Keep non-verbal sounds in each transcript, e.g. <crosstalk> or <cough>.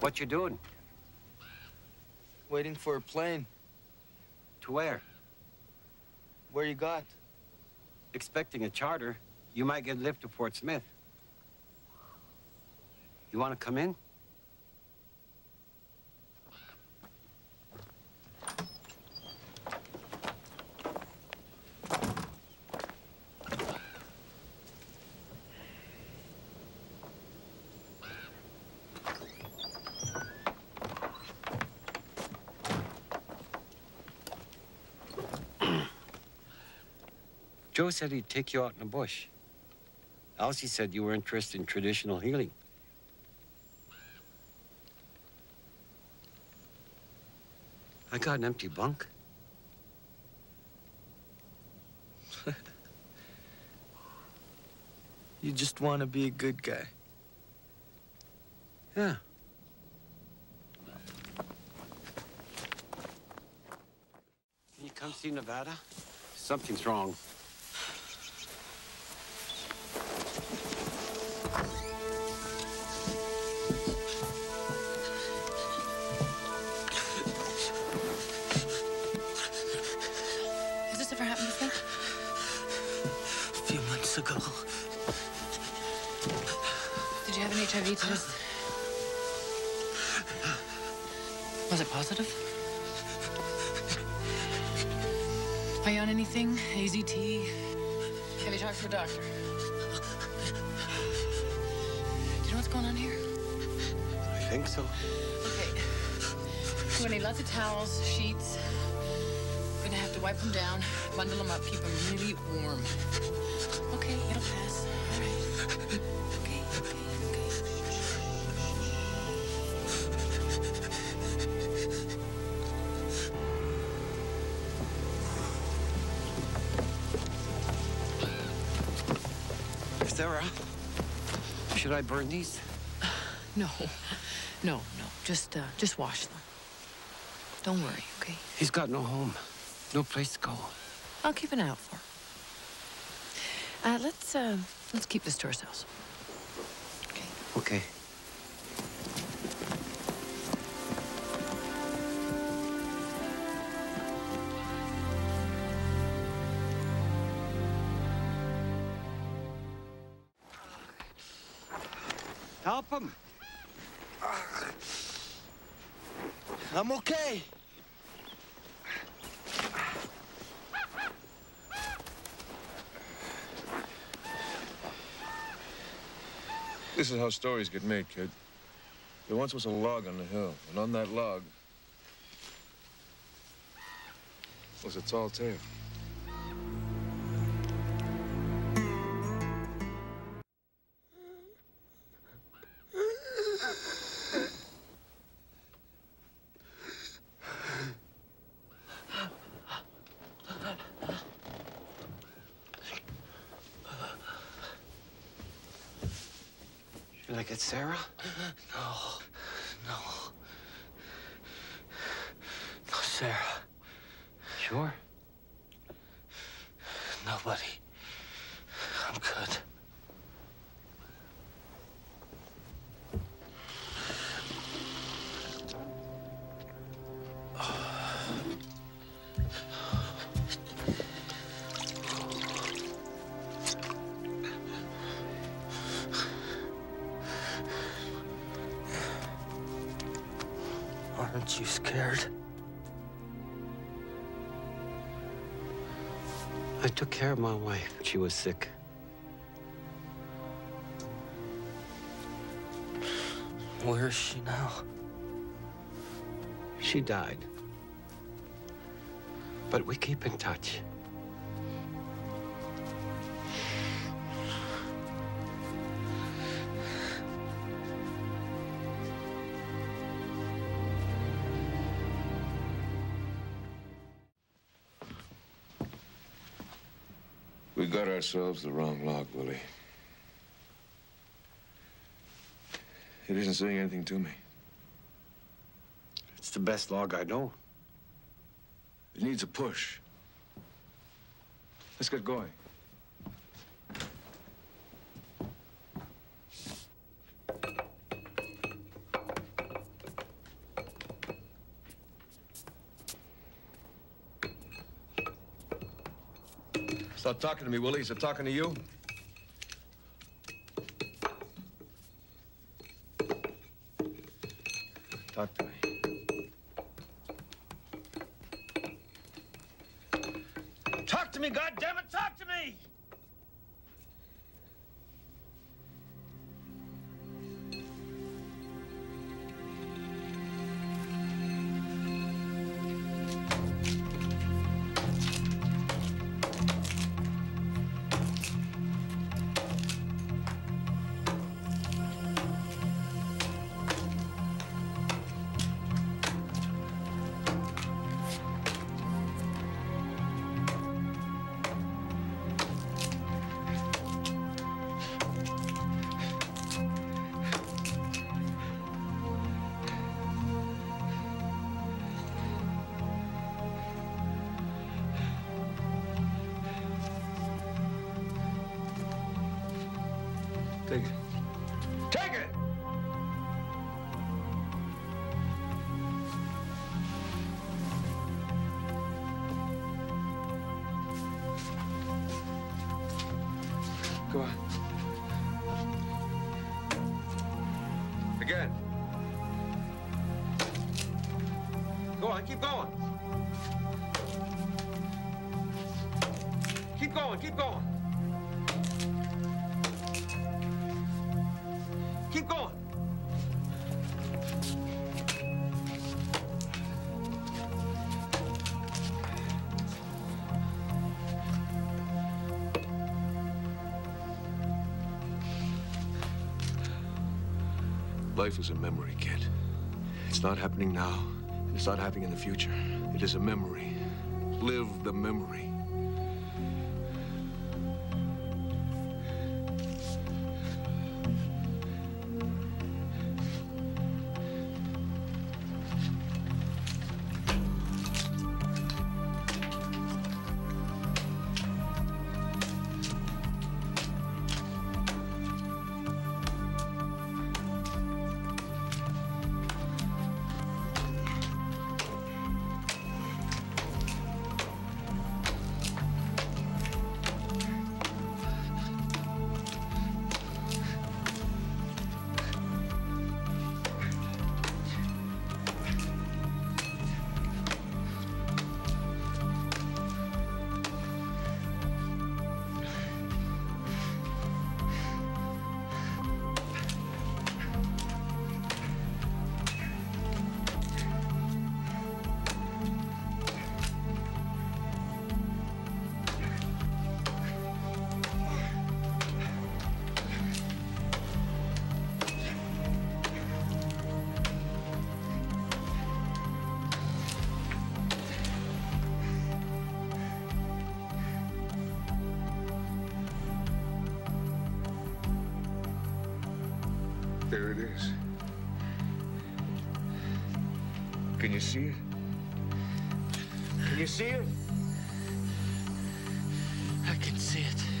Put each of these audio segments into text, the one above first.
What you doing? Waiting for a plane. To where? Where you got? Expecting a charter. You might get a lift to Fort Smith. You want to come in? Joe said he'd take you out in the bush. Elsie said you were interested in traditional healing. I got an empty bunk. <laughs> You just want to be a good guy. Yeah. Can you come see Nevada? Something's wrong. Ago. Did you have an HIV test? Was it positive? Are you on anything? AZT? Have you talked to a doctor? Do you know what's going on here? I think so. Okay. We're gonna need lots of towels, sheets. Gonna have to wipe them down, bundle them up, keep them really warm. Okay, it'll pass. All right. Okay, okay, okay. Sarah, should I burn these? No, no, no. Just, uh, just wash them. Don't worry, okay? He's got no home, no place to go. I'll keep an eye out for him. Uh, let's, uh, let's keep this to ourselves. Okay. Okay. Help him. I'm okay. This is how stories get made, kid. There once was a log on the hill, and on that log was a tall tale. I get Sarah? No, no. No, Sarah. Sure. You scared? I took care of my wife. She was sick. Where is she now? She died. But we keep in touch. Got ourselves the wrong log, Willie. It isn't saying anything to me. It's the best log I know. It needs a push. Let's get going. Stop talking to me, Willie. Is it talking to you? Talk to me. Take it. Take it! Go on. Again. Go on, keep going. Keep going, keep going. Life is a memory, kid. It's not happening now. It's not happening in the future. It is a memory. Live the memory. Can you see it? Can you see it? I can see it.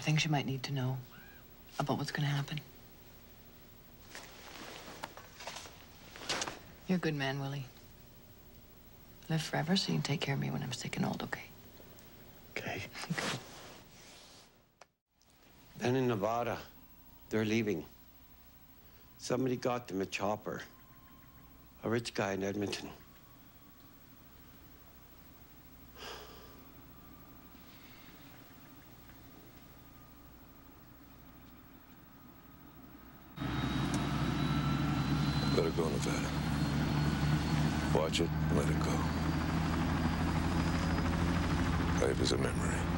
Things you might need to know about what's going to happen. You're a good man, Willie. Live forever so you can take care of me when I'm sick and old, okay? Okay. <laughs> Then in Nevada, they're leaving. Somebody got them a chopper. A rich guy in Edmonton. Go, Nevada. Watch it let it go. Life is a memory.